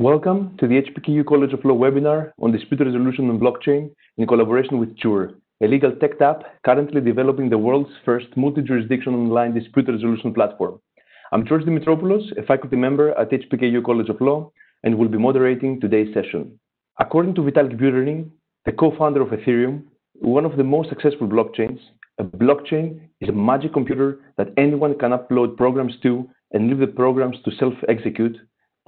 Welcome to the HBKU College of Law webinar on dispute resolution on blockchain in collaboration with Jur, a legal tech app currently developing the world's first multi-jurisdiction online dispute resolution platform. I'm George Dimitropoulos, a faculty member at HBKU College of Law, and will be moderating today's session. According to Vitalik Buterin, the co-founder of Ethereum, one of the most successful blockchains, a blockchain is a magic computer that anyone can upload programs to and leave the programs to self-execute,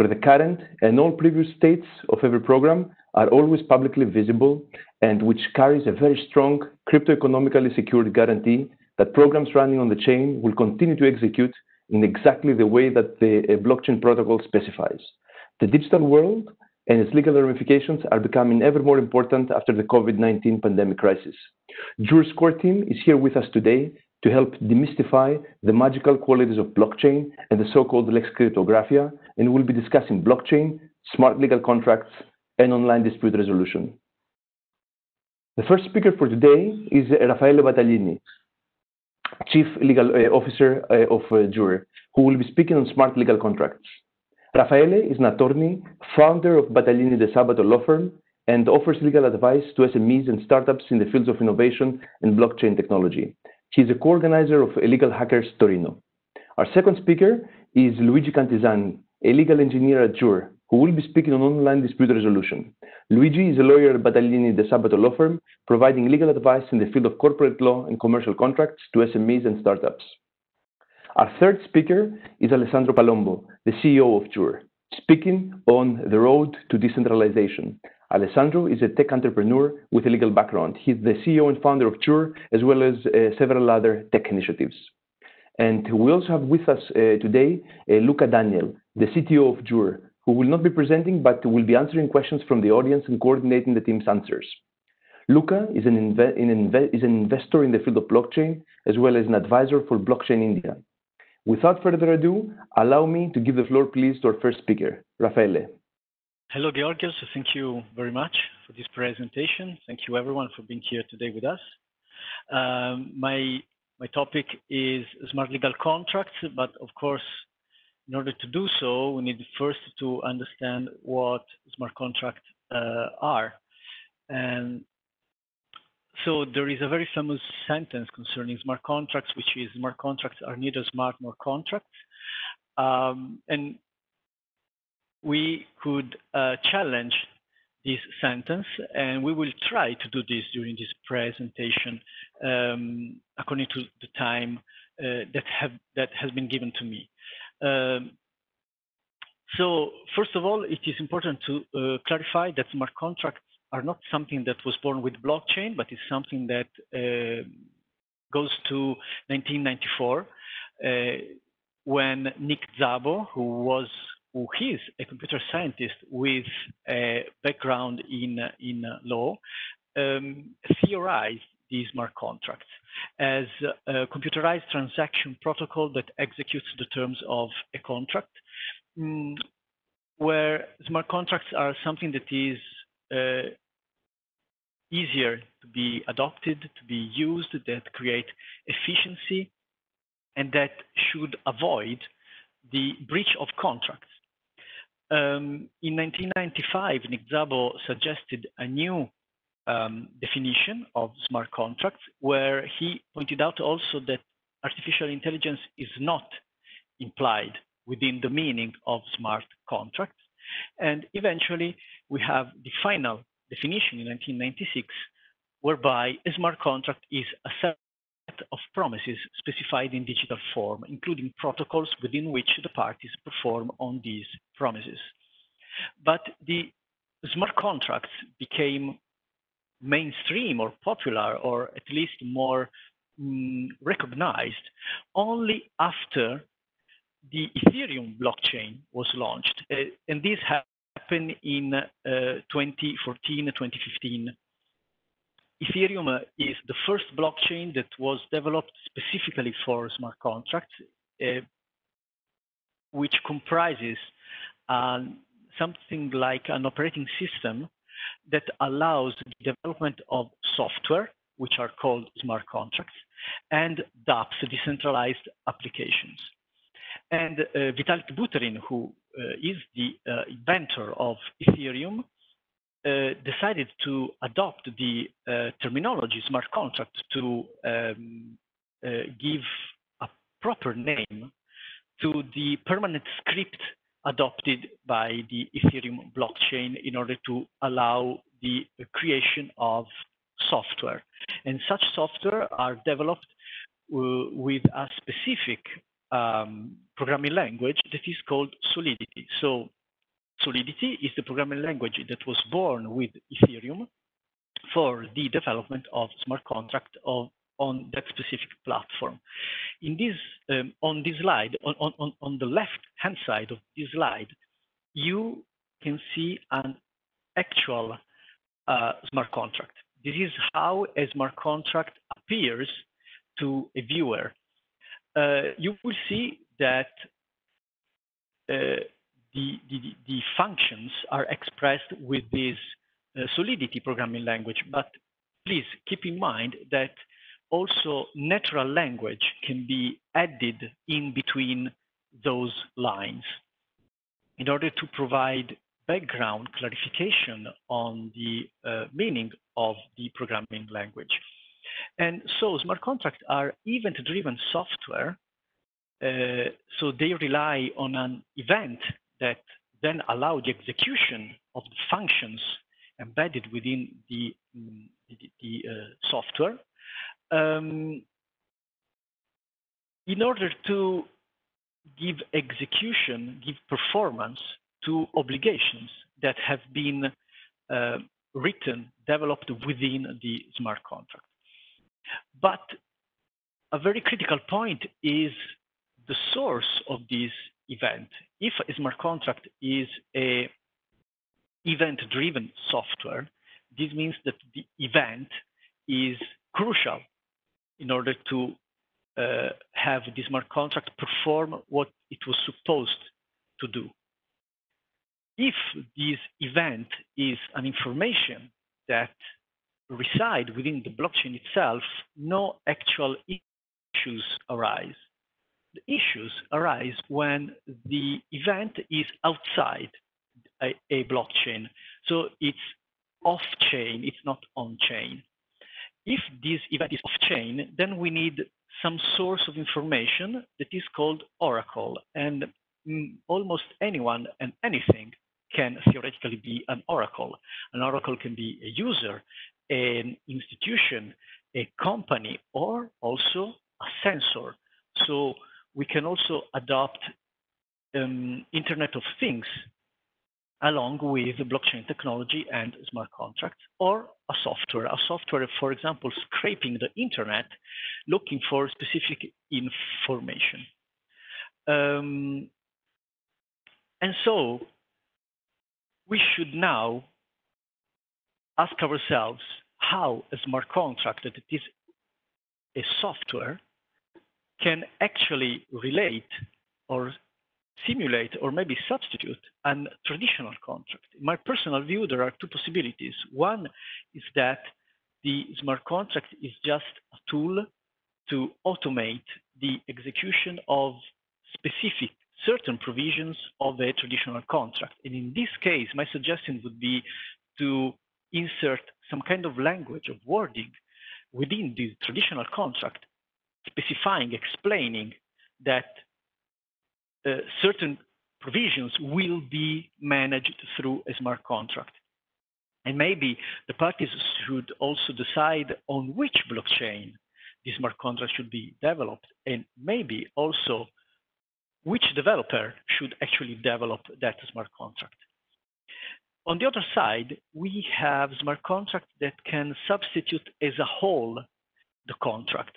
where the current and all previous states of every program are always publicly visible and which carries a very strong crypto-economically secured guarantee that programs running on the chain will continue to execute in exactly the way that the uh, blockchain protocol specifies. The digital world and its legal ramifications are becoming ever more important after the COVID-19 pandemic crisis. Jur's core team is here with us today to help demystify the magical qualities of blockchain and the so-called Lex Cryptographia, and we'll be discussing blockchain, smart legal contracts, and online dispute resolution. The first speaker for today is Raffaele Battaglini, Chief Legal uh, Officer uh, of uh, Jur, who will be speaking on smart legal contracts. Raffaele is an attorney, founder of Battaglini de Sabato law firm, and offers legal advice to SMEs and startups in the fields of innovation and blockchain technology. He's a co-organizer of Illegal Hackers Torino. Our second speaker is Luigi Cantisani, a legal engineer at Jur, who will be speaking on online dispute resolution. Luigi is a lawyer at Battaglini de Sabato law firm, providing legal advice in the field of corporate law and commercial contracts to SMEs and startups. Our third speaker is Alessandro Palombo, the CEO of Jur, speaking on the road to decentralization. Alessandro is a tech entrepreneur with a legal background. He's the CEO and founder of Jur, as well as uh, several other tech initiatives. And we also have with us uh, today uh, Luca Daniel, the CTO of Jur, who will not be presenting but will be answering questions from the audience and coordinating the team's answers. Luca is an, investor in the field of blockchain, as well as an advisor for Blockchain India. Without further ado, allow me to give the floor, please, to our first speaker, Raffaele. Hello, Georgios. Thank you very much for this presentation. Thank you, everyone, for being here today with us. Um, my my topic is smart legal contracts, but of course, in order to do so, we need first to understand what smart contracts uh, are. And so there is a very famous sentence concerning smart contracts, which is smart contracts are neither smart nor contracts. Um, and we could uh, challenge this sentence, and we will try to do this during this presentation um, according to the time uh, that have that has been given to me. Um, so first of all, it is important to uh, clarify that smart contracts are not something that was born with blockchain, but is something that uh, goes to 1994 uh, when Nick Szabo, who was who is a computer scientist with a background in, in law, um, theorized these smart contracts as a computerized transaction protocol that executes the terms of a contract, um, where smart contracts are something that is uh, easier to be adopted, to be used, that create efficiency, and that should avoid the breach of contracts. Um, in 1995, Nick Szabo suggested a new um, definition of smart contracts, where he pointed out also that artificial intelligence is not implied within the meaning of smart contracts. And eventually, we have the final definition in 1996, whereby a smart contract is a of promises specified in digital form, including protocols within which the parties perform on these promises. But the smart contracts became mainstream or popular, or at least more mm, recognized, only after the Ethereum blockchain was launched. Uh, and this happened in uh, 2014, 2015 Ethereum uh, is the first blockchain that was developed specifically for smart contracts, uh, which comprises uh, something like an operating system that allows the development of software, which are called smart contracts, and dApps, decentralized applications. And uh, Vitalik Buterin, who is the inventor of Ethereum, uh, decided to adopt the uh, terminology smart contract to um, uh, give a proper name to the permanent script adopted by the Ethereum blockchain in order to allow the creation of software. And such software are developed uh, with a specific um, programming language that is called Solidity. So Solidity is the programming language that was born with Ethereum for the development of smart contract of, on that specific platform. In this, um, on this slide, on, on, on the left-hand side of this slide, you can see an actual uh, smart contract. This is how a smart contract appears to a viewer. Uh, you will see that uh, the, the, the functions are expressed with this uh, Solidity programming language. But please keep in mind that also natural language can be added in between those lines in order to provide background clarification on the uh, meaning of the programming language. And so smart contracts are event-driven software. Uh, so they rely on an event that then allow the execution of the functions embedded within the, the, uh, software um, in order to give execution, give performance to obligations that have been uh, written, developed within the smart contract. But a very critical point is the source of this event. If a smart contract is a event-driven software, this means that the event is crucial in order to uh, have the smart contract perform what it was supposed to do. If this event is an information that reside within the blockchain itself, no actual issues arise the issues arise when the event is outside a, a blockchain. So it's off chain, it's not on chain. If this event is off chain, then we need some source of information that is called Oracle. And mm, almost anyone and anything can theoretically be an Oracle. An Oracle can be a user, an institution, a company, or also a sensor. So we can also adopt um, Internet of Things along with blockchain technology and smart contracts, or a software. A software, for example, scraping the internet, looking for specific information. Um, and so we should now ask ourselves how a smart contract that is a software can actually relate or simulate or maybe substitute a traditional contract. In my personal view, there are two possibilities. One is that the smart contract is just a tool to automate the execution of specific certain provisions of a traditional contract. And in this case, my suggestion would be to insert some kind of language of wording within the traditional contract specifying, explaining that uh, certain provisions will be managed through a smart contract. And maybe the parties should also decide on which blockchain this smart contract should be developed, and maybe also which developer should actually develop that smart contract. On the other side, we have smart contracts that can substitute as a whole the contract.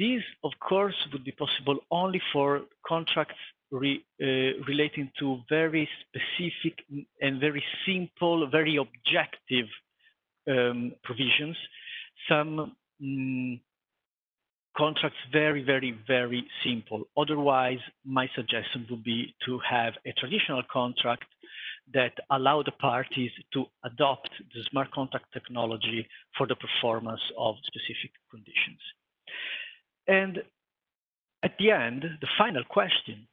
This, of course, would be possible only for contracts re, uh, relating to very specific and very simple, very objective um, provisions. Some mm, contracts very, very, very simple. Otherwise, my suggestion would be to have a traditional contract that allow the parties to adopt the smart contract technology for the performance of specific conditions. And at the end, the final question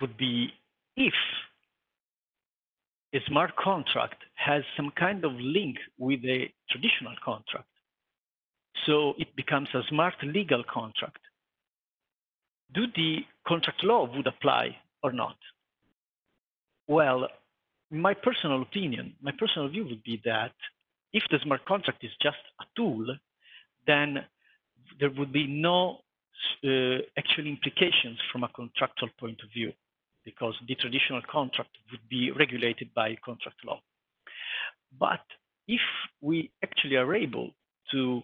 would be if a smart contract has some kind of link with a traditional contract, so it becomes a smart legal contract, do the contract law would apply or not? Well, my personal opinion, my personal view would be that if the smart contract is just a tool, then there would be no uh, actual implications from a contractual point of view because the traditional contract would be regulated by contract law. But if we actually are able to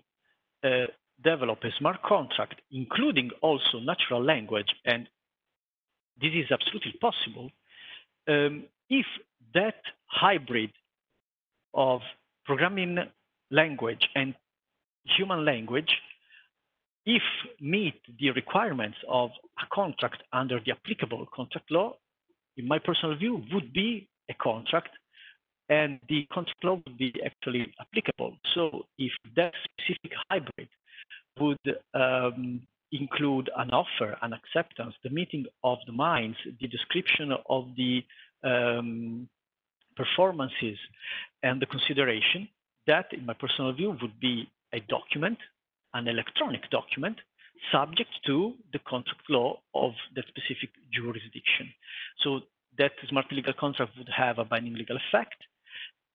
uh, develop a smart contract, including also natural language, and this is absolutely possible, um, if that hybrid of programming language and human language, if meet the requirements of a contract under the applicable contract law, in my personal view, would be a contract and the contract law would be actually applicable. So if that specific hybrid would um, include an offer, an acceptance, the meeting of the minds, the description of the um, performances, and the consideration, that, in my personal view, would be a document, an electronic document, subject to the contract law of that specific jurisdiction. So that smart legal contract would have a binding legal effect,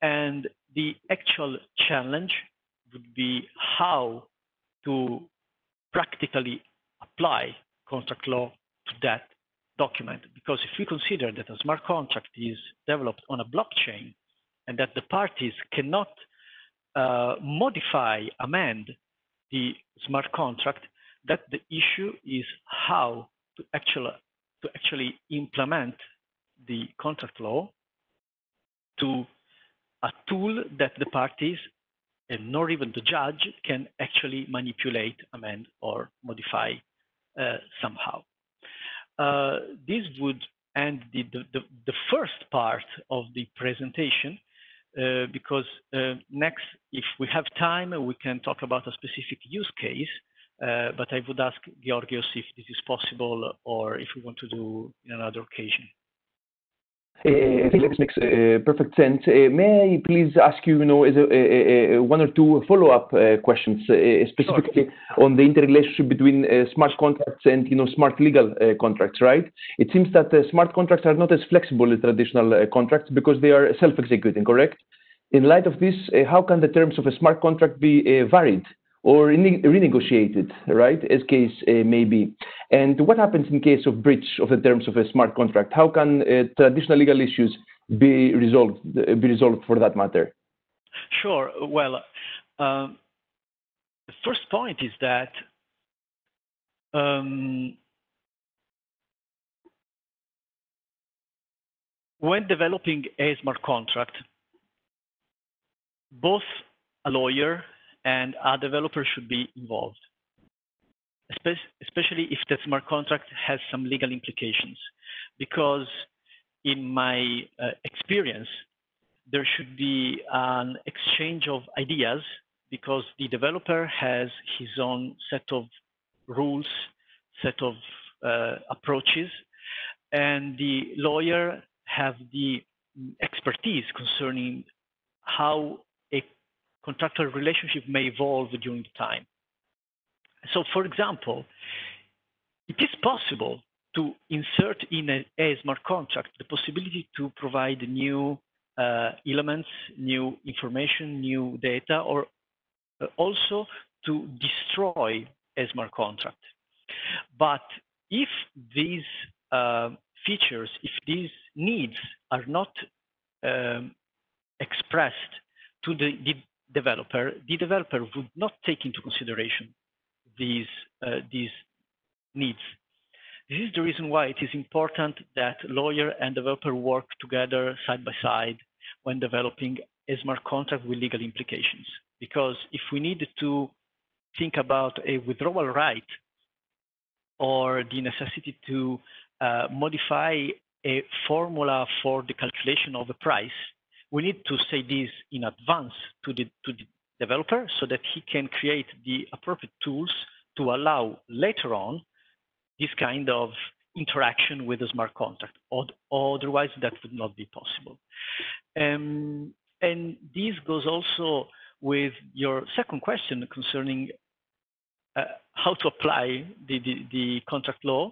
and the actual challenge would be how to practically apply contract law to that document. Because if we consider that a smart contract is developed on a blockchain and that the parties cannot uh, modify, amend the smart contract, that the issue is how to actually, to actually implement the contract law to a tool that the parties and nor even the judge can actually manipulate, amend, or modify uh, somehow. Uh, this would end the, the, the, first part of the presentation because uh, next, if we have time, we can talk about a specific use case. Uh, but I would ask Georgios if this is possible or if we want to do in another occasion. Eh, eh, I think this makes eh, perfect sense. May I please ask you, you know, one or two follow-up questions, specifically on the interrelationship between smart contracts and, you know, smart legal contracts, right? It seems that smart contracts are not as flexible as traditional contracts because they are self-executing, correct? In light of this, how can the terms of a smart contract be varied or renegotiated, right, as case uh, may be. And what happens in case of breach of the terms of a smart contract? How can uh, traditional legal issues be resolved, uh, be resolved for that matter? Sure. Well, um, the first point is that um, when developing a smart contract, both a lawyer and a developer should be involved, especially if the smart contract has some legal implications. Because in my uh, experience, there should be an exchange of ideas because the developer has his own set of rules, set of uh, approaches, and the lawyer have the expertise concerning how contractual relationship may evolve during the time. So, for example, it is possible to insert in a, a smart contract the possibility to provide new uh, elements, new information, new data, or uh, also to destroy a smart contract. But if these uh, features, if these needs are not um, expressed to the, the, developer, the developer would not take into consideration these, uh, these needs. This is the reason why it is important that lawyer and developer work together side by side when developing a smart contract with legal implications. Because if we need to think about a withdrawal right or the necessity to uh, modify a formula for the calculation of a price, we need to say this in advance to the, to the developer so that he can create the appropriate tools to allow later on this kind of interaction with a smart contract. Otherwise, that would not be possible. Um, and this goes also with your second question concerning uh, how to apply the, the, the contract law.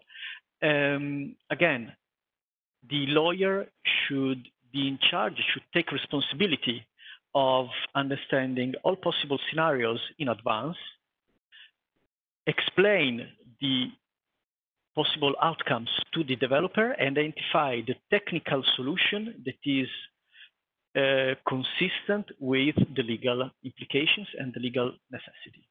Um, again, the lawyer should be in charge, should take responsibility of understanding all possible scenarios in advance, explain the possible outcomes to the developer, and identify the technical solution that is uh, consistent with the legal implications and the legal necessity.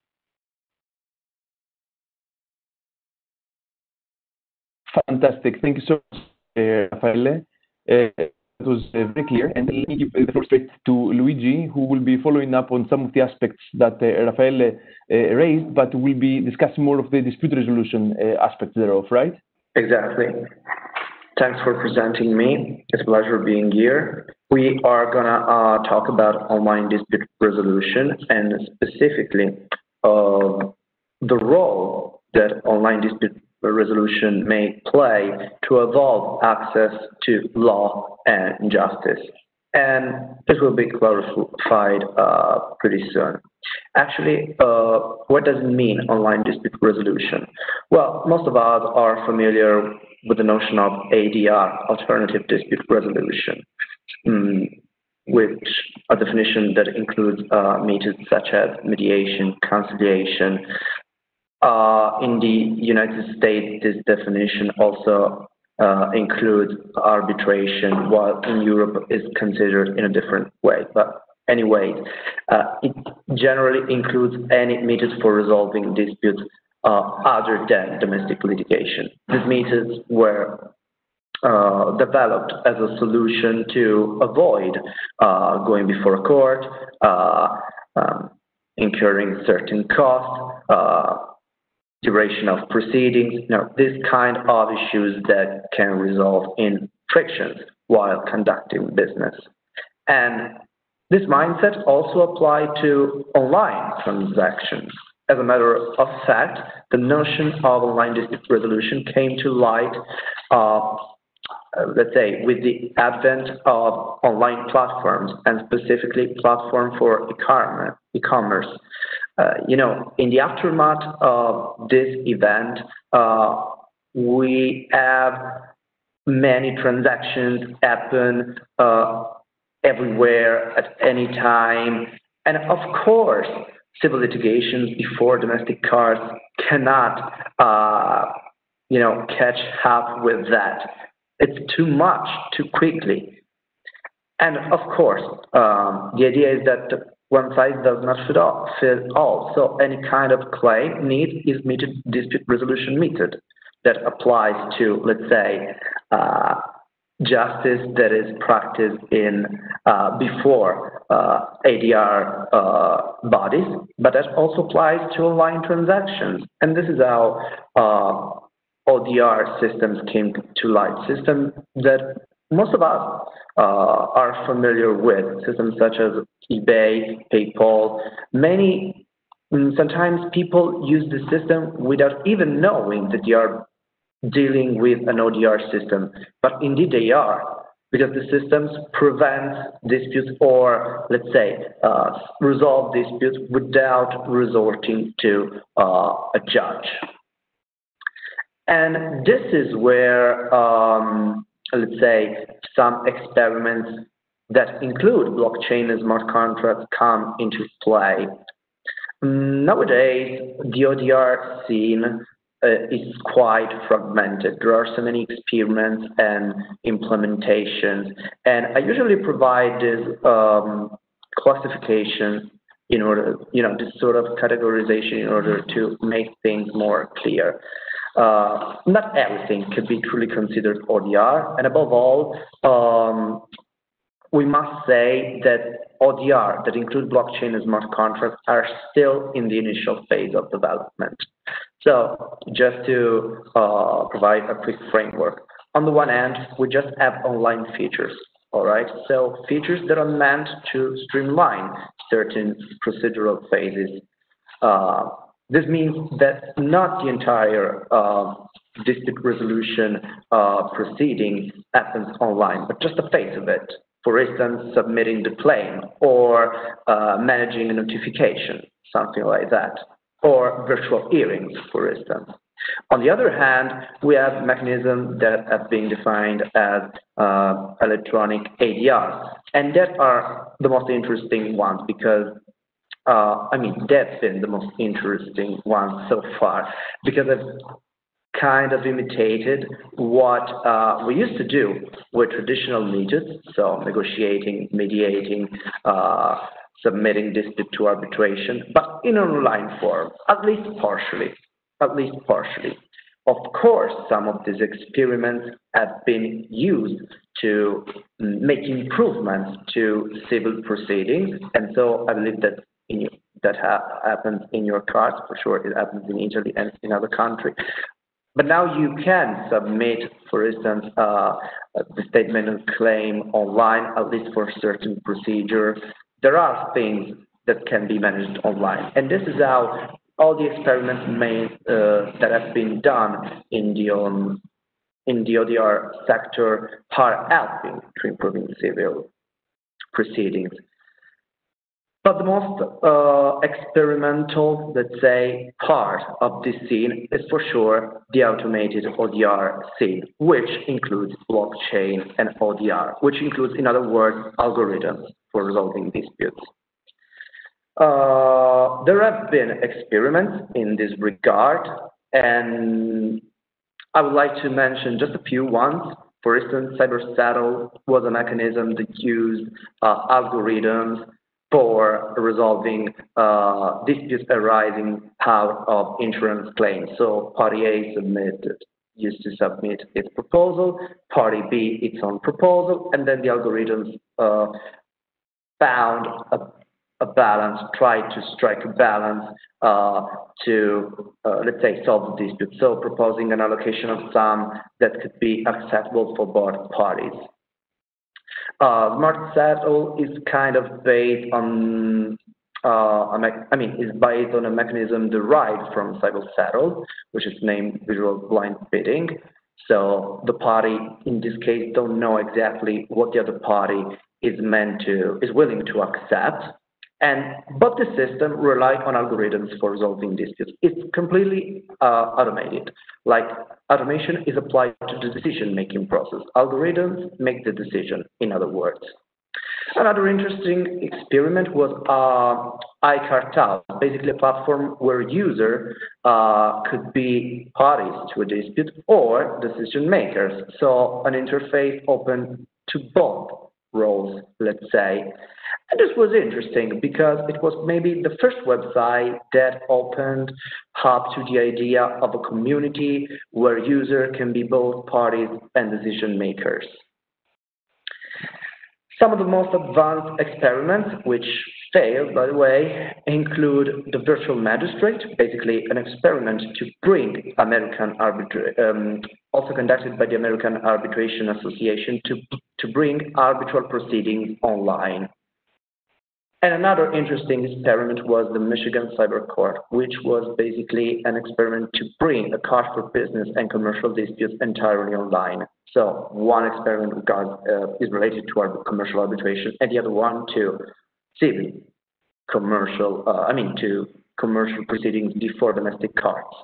Fantastic. Thank you so much, Raffaele. Uh, it was uh, very clear. And let me give the floor straight to Luigi, who will be following up on some of the aspects that uh, Raffaele uh, raised, but will be discussing more of the dispute resolution aspects thereof, right? Exactly. Thanks for presenting me. It's a pleasure being here. We are gonna uh, talk about online dispute resolution and specifically uh, the role that online dispute resolution may play to evolve access to law and justice. And this will be clarified uh, pretty soon. Actually, uh, what does it mean, online dispute resolution? Well, most of us are familiar with the notion of ADR, alternative dispute resolution, um, which a definition that includes uh, methods such as mediation, conciliation, uh, in the United States, this definition also uh, includes arbitration, while in Europe is considered in a different way. But anyway, uh, it generally includes any methods for resolving disputes uh, other than domestic litigation. These methods were uh, developed as a solution to avoid uh, going before a court, um, incurring certain costs, duration of proceedings, you know, this kind of issues that can result in frictions while conducting business. And this mindset also applied to online transactions. As a matter of fact, the notion of online dispute resolution came to light, uh, let's say, with the advent of online platforms and specifically platform for e-commerce. You know, in the aftermath of this event, uh, we have many transactions happen uh, everywhere at any time. And of course, civil litigations before domestic cars cannot, uh, you know, catch up with that. It's too much, too quickly. And of course, um, the idea is that one size does not fit all, fit all. So any kind of claim need is meted dispute resolution method that applies to, let's say, uh, justice that is practiced in uh, before uh, ADR uh, bodies, but that also applies to online transactions. And this is how uh, ODR systems came to light, systems that most of us are familiar with systems such as eBay, PayPal. Many, mm, sometimes people use the system without even knowing that they are dealing with an ODR system, but indeed they are because the systems prevent disputes or, let's say, uh, resolve disputes without resorting to uh, a judge. And this is where um, let's say, some experiments that include blockchain and smart contracts come into play. Nowadays, the ODR scene uh, is quite fragmented. There are so many experiments and implementations, and I usually provide this um, classification in order, you know, this sort of categorization in order to make things more clear. Uh, not everything could be truly considered ODR, and above all, um, we must say that ODR, that include blockchain and smart contracts, are still in the initial phase of development. So just to uh, provide a quick framework, on the one hand, we just have online features, all right? So features that are meant to streamline certain procedural phases. Uh, this means that not the entire uh, dispute resolution uh, proceeding happens online, but just the face of it. For instance, submitting the claim or uh, managing a notification, something like that, or virtual hearings, for instance. On the other hand, we have mechanisms that have been defined as uh, electronic ADRs, and that are the most interesting ones because uh, I mean, that's been the most interesting one so far because I've kind of imitated what uh, we used to do with traditional methods, so negotiating, mediating, uh, submitting dispute to arbitration, but in online form, at least partially, at least partially. Of course, some of these experiments have been used to make improvements to civil proceedings, and so I believe that in your, that ha happens in your cards. For sure, it happens in Italy and in other countries. But now you can submit, for instance, uh, the statement of claim online, at least for certain procedure. There are things that can be managed online. And this is how all the experiments made, uh, that have been done in the, um, in the ODR sector are helping to improving civil proceedings. But the most uh, experimental, let's say, part of this scene is for sure the automated ODR scene, which includes blockchain and ODR, which includes, in other words, algorithms for resolving disputes. Uh, there have been experiments in this regard, and I would like to mention just a few ones. For instance, CyberSettle was a mechanism that used uh, algorithms for resolving uh, disputes arising out of insurance claims. So party A submitted used to submit its proposal, party B its own proposal, and then the algorithms uh, found a, a, balance, tried to strike a balance uh, to, uh, let's say, solve the dispute. So proposing an allocation of sum that could be acceptable for both parties. Uh, Smart Settle is kind of based on, uh, I mean, is based on a mechanism derived from Cyber Settle, which is named Visual Blind Bidding. So the party, in this case, don't know exactly what the other party is meant to, is willing to accept. And but the system relies on algorithms for resolving disputes. It's completely uh, automated. Like automation is applied to the decision-making process. Algorithms make the decision. In other words, another interesting experiment was uh, iCourthouse, basically a platform where user uh, could be parties to a dispute or decision makers. So an interface open to both roles, let's say. And this was interesting because it was maybe the first website that opened up to the idea of a community where user can be both parties and decision makers. Some of the most advanced experiments, which failed, by the way, include the virtual magistrate, basically an experiment to bring American arbitra um, also conducted by the American Arbitration Association to, to bring arbitral proceedings online. And another interesting experiment was the Michigan Cyber Court, which was basically an experiment to bring a court for business and commercial disputes entirely online. So one experiment regard, uh, is related to our commercial arbitration, and the other one to civil commercial, uh, I mean to commercial proceedings before domestic courts.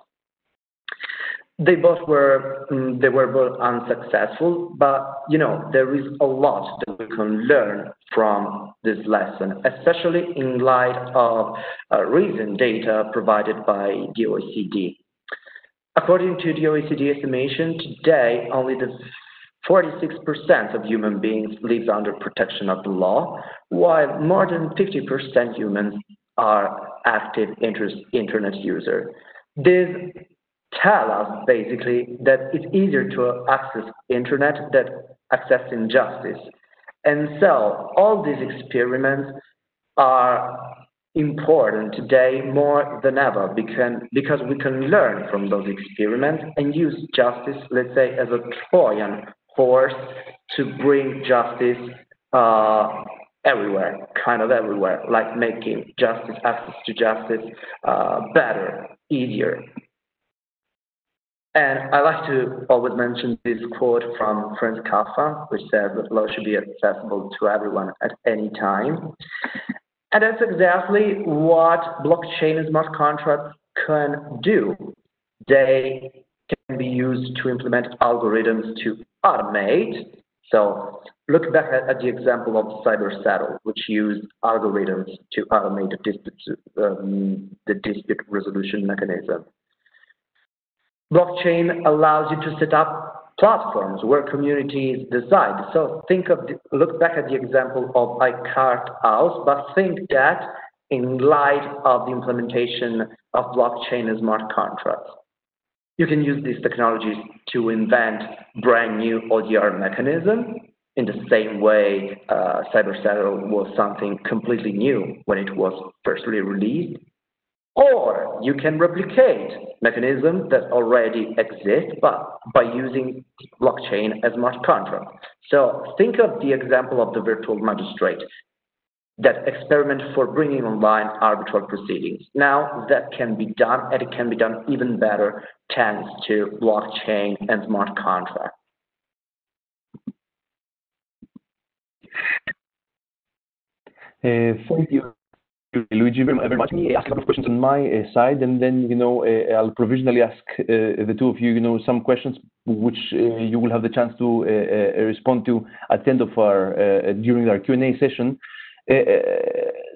They both were um, they were both unsuccessful, but you know there is a lot that we can learn from this lesson, especially in light of uh, recent data provided by the OECD. According to the OECD estimation, today only the 46% of human beings live under protection of the law, while more than 50% humans are active internet users. This tell us basically that it's easier to access internet than accessing justice. And so all these experiments are important today more than ever because, because we can learn from those experiments and use justice, let's say, as a Trojan horse to bring justice uh, everywhere, kind of everywhere, like making justice, access to justice uh, better, easier, And I like to always mention this quote from Franz Kafka, which says that law should be accessible to everyone at any time. And that's exactly what blockchain and smart contracts can do. They can be used to implement algorithms to automate. So look back at, the example of CyberSettle, which used algorithms to automate the dispute, um, the dispute resolution mechanism. Blockchain allows you to set up platforms where communities decide. So think of the, look back at the example of iCourthouse, but think that in light of the implementation of blockchain and smart contracts. You can use these technologies to invent brand new ODR mechanism in the same way uh, CyberSettle was something completely new when it was firstly released. Or you can replicate mechanisms that already exist, but by using blockchain as smart contract. So think of the example of the virtual magistrate that experiment for bringing online arbitral proceedings. Now that can be done, and it can be done even better thanks to blockchain and smart contracts. Uh, thank you. Luigi, very much. Me ask a couple of questions on my uh, side, and then you know uh, I'll provisionally ask uh, the two of you, you know, some questions which uh, you will have the chance to uh, respond to at the end of our during our Q and A session. Uh,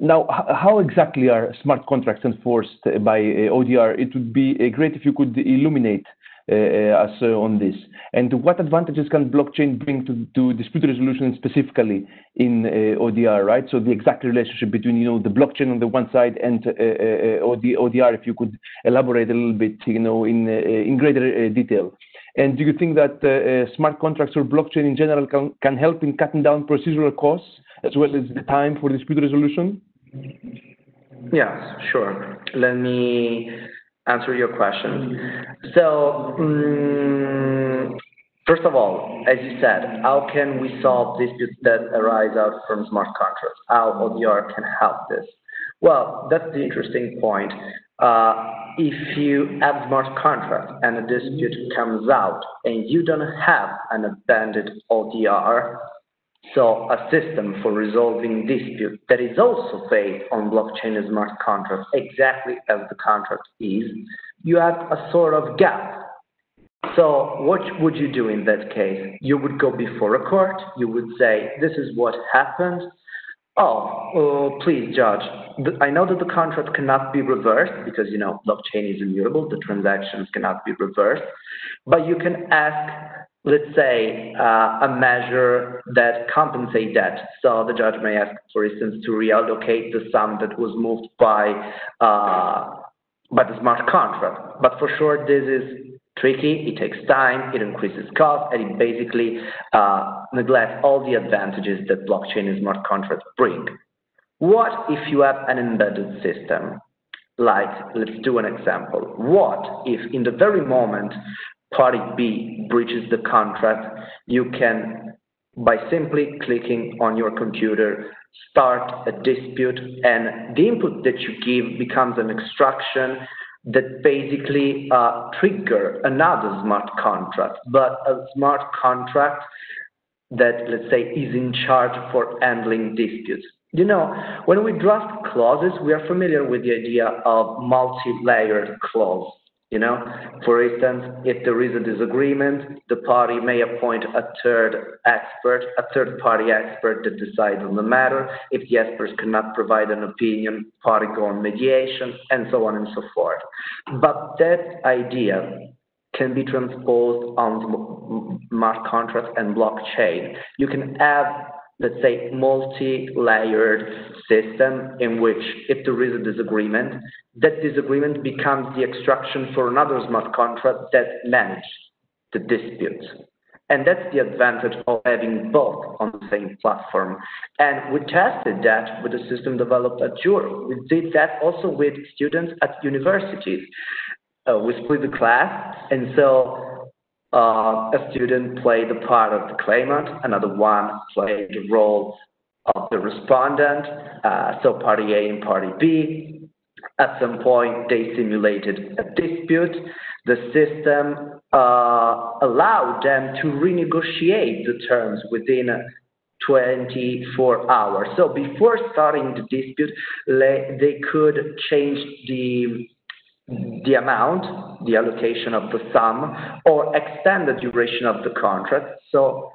now, how exactly are smart contracts enforced by uh, ODR? It would be uh, great if you could illuminate us on this. And what advantages can blockchain bring to dispute resolution specifically in ODR, right? So the exact relationship between, you know, the blockchain on the one side and ODR, if you could elaborate a little bit, you know, in greater detail. And do you think that smart contracts or blockchain in general can can help in cutting down procedural costs as well as the time for dispute resolution? Yes, sure. Let me answer your question. So, um, first of all, as you said, how can we solve disputes that arise out from smart contracts? How ODR can help this? Well, that's the interesting point. Uh, if you have smart contract and a dispute comes out and you don't have an abandoned ODR, so a system for resolving dispute that is also based on blockchain smart contract, exactly as the contract is, you have a sort of gap. So what would you do in that case? You would go before a court, you would say, this is what happened. Oh, uh, please judge. I know that the contract cannot be reversed because, you know, blockchain is immutable, the transactions cannot be reversed, but you can ask let's say, uh, a measure that compensate that. So the judge may ask, for instance, to reallocate the sum that was moved by uh, by the smart contract. But for sure, this is tricky. It takes time. It increases cost, and it basically uh, neglects all the advantages that blockchain and smart contracts bring. What if you have an embedded system? Like, let's do an example. What if in the very moment party B breaches the contract, you can, by simply clicking on your computer, start a dispute, and the input that you give becomes an extraction that basically uh, trigger another smart contract, but a smart contract that, let's say, is in charge for handling disputes. You know, when we draft clauses, we are familiar with the idea of multi-layered clause. You know, for instance, if there is a disagreement, the party may appoint a third expert, a third party expert that decides on the matter. If the experts cannot provide an opinion, party go on mediation, and so on and so forth. But that idea can be transposed on smart contracts and blockchain. You can have let's say, multi-layered system in which if there is a disagreement, that disagreement becomes the extraction for another smart contract that manages the dispute. And that's the advantage of having both on the same platform. And we tested that with a system developed at Jur. We did that also with students at universities. Uh, we split the class, and so a student played the part of the claimant, another one played the role of the respondent, uh, so party A and party B. at some point they simulated a dispute. The system uh, allowed them to renegotiate the terms within 24 hours. So before starting the dispute, they could change the the amount, the allocation of the sum, or extend the duration of the contract. So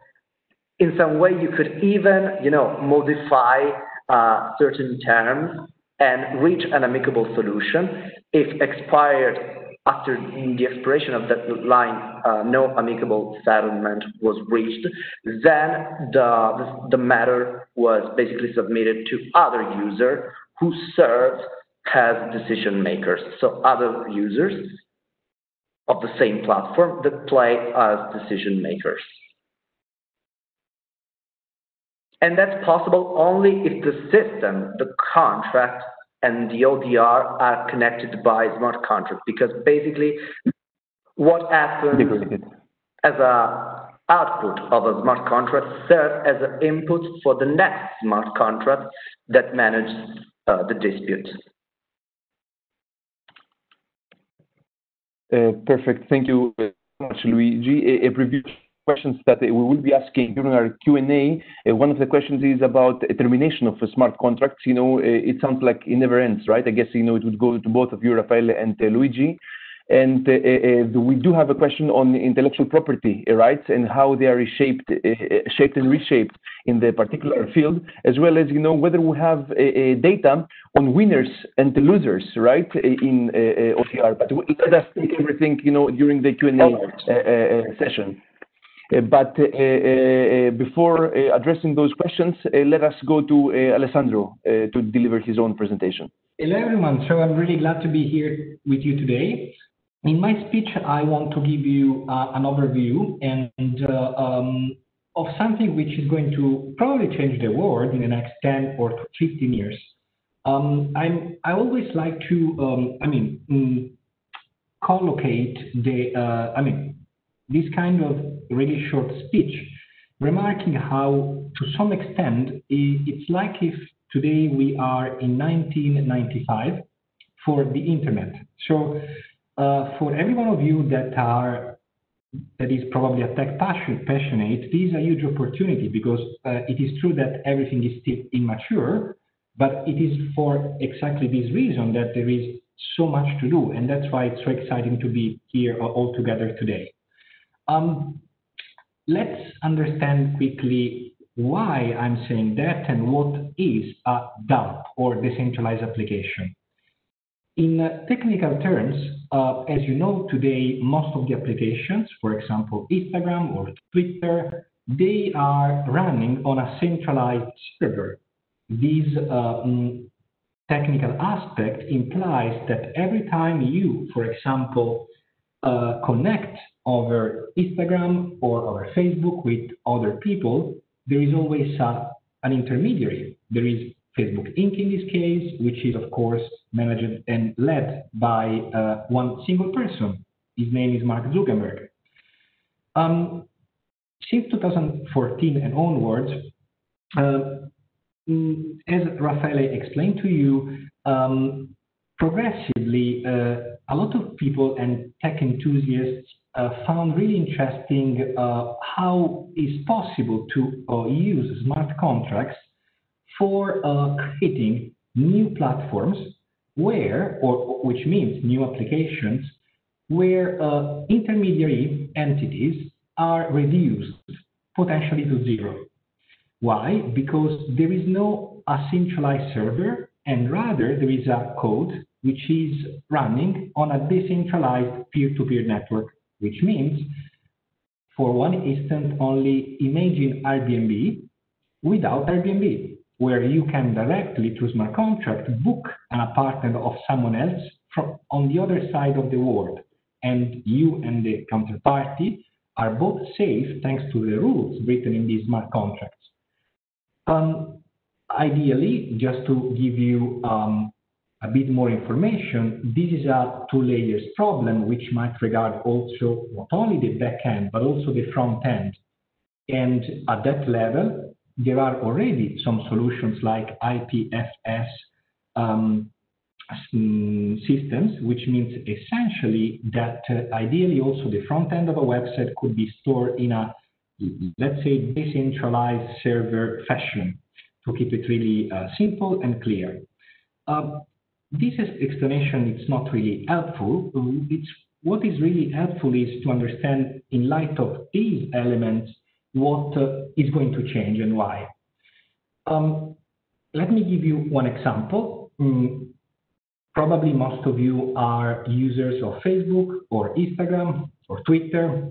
in some way, you could even, you know, modify uh, certain terms and reach an amicable solution. If expired after the expiration of that line, uh, no amicable settlement was reached, then the, the matter was basically submitted to other user who served as decision makers. So other users of the same platform that play as decision makers. And that's possible only if the system, the contract, and the ODR are connected by smart contract because basically what happens as a output of a smart contract serves as an input for the next smart contract that manages uh, the dispute. Uh, perfect. Thank you very much, Luigi. A, preview questions that we will be asking during our Q&A. Uh, one of the questions is about termination of smart contracts. You know, uh, it sounds like it never ends, right? I guess, you know, it would go to both of you, Raffaele and uh, Luigi. And uh, uh, uh, we do have a question on intellectual property rights and how they are reshaped, shaped and reshaped in the particular field, as well as, you know, whether we have data on winners and losers, right, in ODR. But let us take everything, you know, during the Q&A session. Uh, but uh, uh, before addressing those questions, let us go to Alessandro to deliver his own presentation. Hello, everyone. So I'm really glad to be here with you today. In my speech, I want to give you an overview and um, of something which is going to probably change the world in the next 10 or 15 years. Um, I'm, I always like to, um, I mean, mm, collocate the, uh, I mean, this kind of really short speech, remarking how, to some extent, it's like if today we are in 1995 for the internet. So, uh, for every one of you that are that is probably a tech passion, passionate, this is a huge opportunity because uh, it is true that everything is still immature, but it is for exactly this reason that there is so much to do, and that's why it's so exciting to be here all together today. Um, let's understand quickly why I'm saying that and what is a DApp or decentralized application. In uh, technical terms, uh, as you know today, most of the applications, for example, Instagram or Twitter, they are running on a centralized server. This um, technical aspect implies that every time you, for example, uh, connect over Instagram or over Facebook with other people, there is always an intermediary. There is Facebook Inc. in this case, which is, of course, managed and led by uh, one single person. His name is Mark Zuckerberg. Um, since 2014 and onwards, uh, mm, as Raffaele explained to you, um, progressively, uh, a lot of people and tech enthusiasts uh, found really interesting uh, how it's possible to uh, use smart contracts for uh, creating new platforms where, or which means new applications, where uh, intermediary entities are reduced potentially to zero. Why? Because there is no centralized server, and rather there is a code which is running on a decentralized peer-to-peer -peer network which means for one instant only imagine Airbnb without Airbnb, where you can directly through smart contract book an apartment of someone else from on the other side of the world. And you and the counterparty are both safe thanks to the rules written in these smart contracts. Um, ideally, just to give you um, a bit more information, this is a two layers problem which might regard also not only the back end, but also the front end. And at that level, there are already some solutions like IPFS um, um, systems, which means essentially that uh, ideally also the front end of a website could be stored in a, let's say, decentralized server fashion to keep it really uh, simple and clear. Uh, this explanation is not really helpful. It's, what is really helpful is to understand, in light of these elements, what uh, going to change and why. Um, let me give you one example. Mm, probably most of you are users of Facebook or Instagram or Twitter.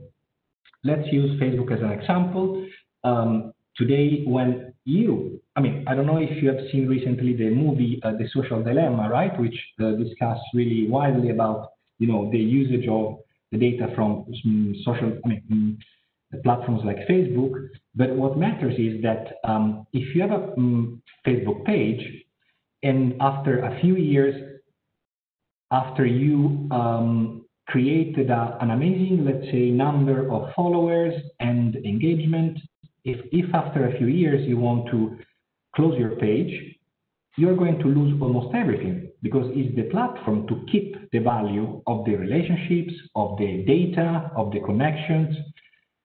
Let's use Facebook as an example. Um, today, when you, I mean, I don't know if you have seen recently the movie uh, The Social Dilemma, right, which uh, discussed really widely about, you know, the usage of the data from um, social, I mean, um, platforms like Facebook. But what matters is that um, if you have a um, Facebook page, and after a few years, after you um, created a, an amazing, let's say, number of followers and engagement, if, if after a few years you want to close your page, you're going to lose almost everything because it's the platform to keep the value of the relationships, of the data, of the connections.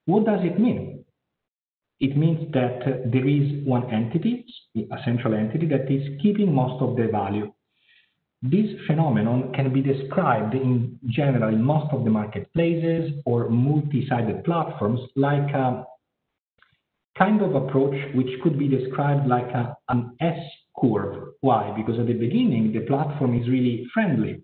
What does it mean? It means that there is one entity, a central entity, that is keeping most of the value. This phenomenon can be described in general in most of the marketplaces or multi-sided platforms like a kind of approach which could be described like a, an S curve. Why? Because at the beginning, the platform is really friendly.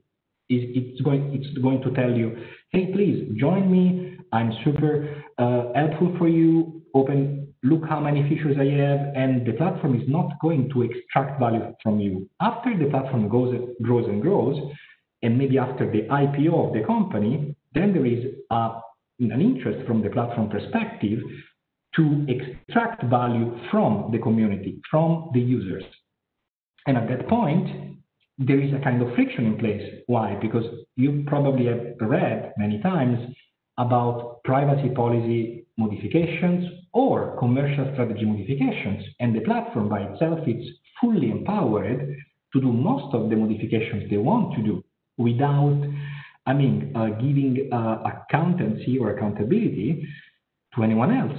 It's going, it's going to tell you, hey, please join me. I'm super uh, helpful for you. Open, look how many features I have, and the platform is not going to extract value from you. After the platform goes, grows and grows, and maybe after the IPO of the company, then there is an interest from the platform perspective to extract value from the community, from the users. And at that point, there is a kind of friction in place. Why? Because you probably have read many times about privacy policy modifications or commercial strategy modifications. And the platform by itself is fully empowered to do most of the modifications they want to do without, I mean, uh, giving uh, accountancy or accountability to anyone else.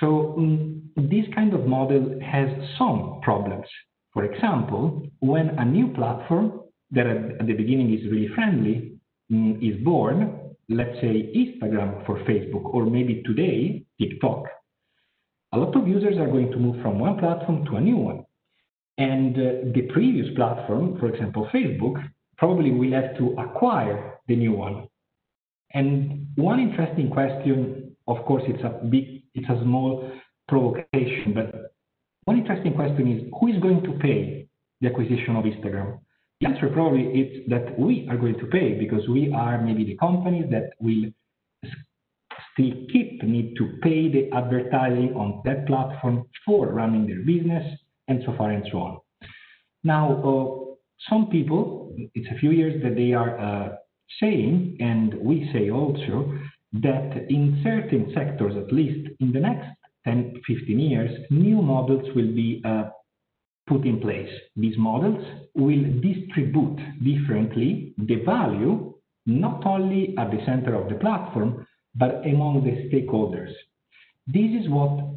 So um, this kind of model has some problems. For example, when a new platform that at the beginning is really friendly um, is born, let's say Instagram for Facebook, or maybe today, TikTok, a lot of users are going to move from one platform to a new one. And uh, the previous platform, for example, Facebook, probably will have to acquire the new one. And one interesting question, of course, it's a big, it's a small provocation, but one interesting question is who is going to pay the acquisition of Instagram? The answer probably is that we are going to pay because we are maybe the companies that will still keep need to pay the advertising on that platform for running their business and so far and so on. Now, uh, some people, it's a few years that they are uh, saying, and we say also, that in certain sectors, at least in the next 10, 15 years, new models will be uh, put in place. These models will distribute differently the value, not only at the center of the platform, but among the stakeholders. This is what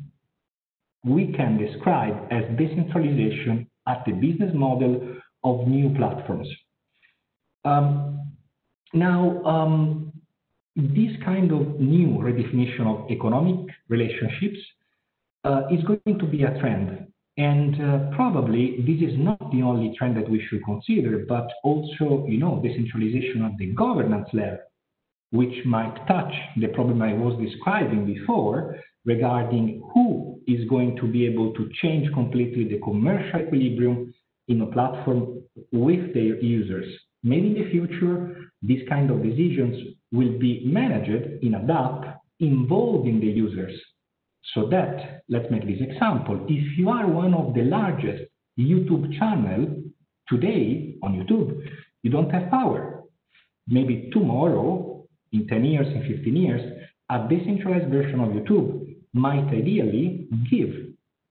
we can describe as decentralization at the business model of new platforms. Um, now, um, this kind of new redefinition of economic relationships uh, is going to be a trend. And uh, probably this is not the only trend that we should consider, but also, you know, decentralization at the governance level which might touch the problem I was describing before regarding who is going to be able to change completely the commercial equilibrium in a platform with their users. Maybe in the future, these kind of decisions will be managed in a DApp involving the users. So that, let's make this example. If you are one of the largest YouTube channel today on YouTube, you don't have power. Maybe tomorrow in 10 years, in 15 years, a decentralized version of YouTube might ideally give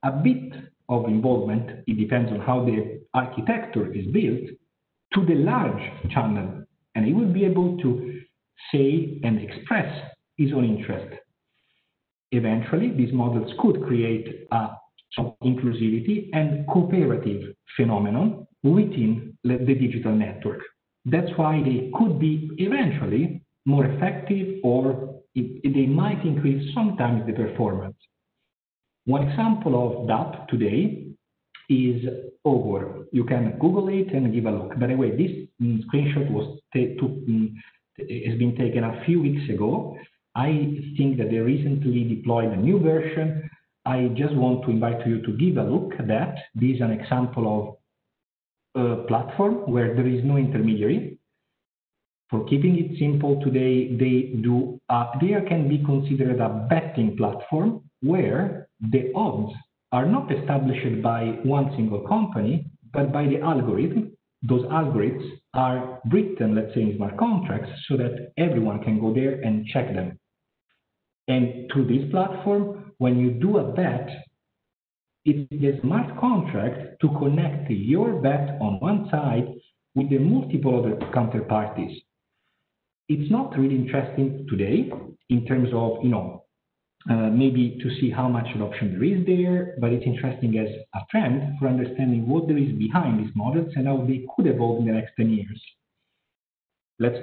a bit of involvement, it depends on how the architecture is built, to the large channel, and he will be able to say and express his own interest. Eventually, these models could create a some inclusivity and cooperative phenomenon within the digital network. That's why they could be eventually more effective or they might increase sometimes the performance. One example of that today is Augur. You can Google it and give a look. By the way, this mm, screenshot was mm, has been taken a few weeks ago. I think that they recently deployed a new version. I just want to invite you to give a look at that. This is an example of a platform where there is no intermediary. For keeping it simple today, they do uh, there can be considered a betting platform where the odds are not established by one single company, but by the algorithm. Those algorithms are written, let's say, in smart contracts so that everyone can go there and check them. And to this platform, when you do a bet, it is a smart contract to connect your bet on one side with the multiple other counterparties. It's not really interesting today in terms of, you know, uh, maybe to see how much adoption there is there, but it's interesting as a trend for understanding what there is behind these models and how they could evolve in the next 10 years. Let's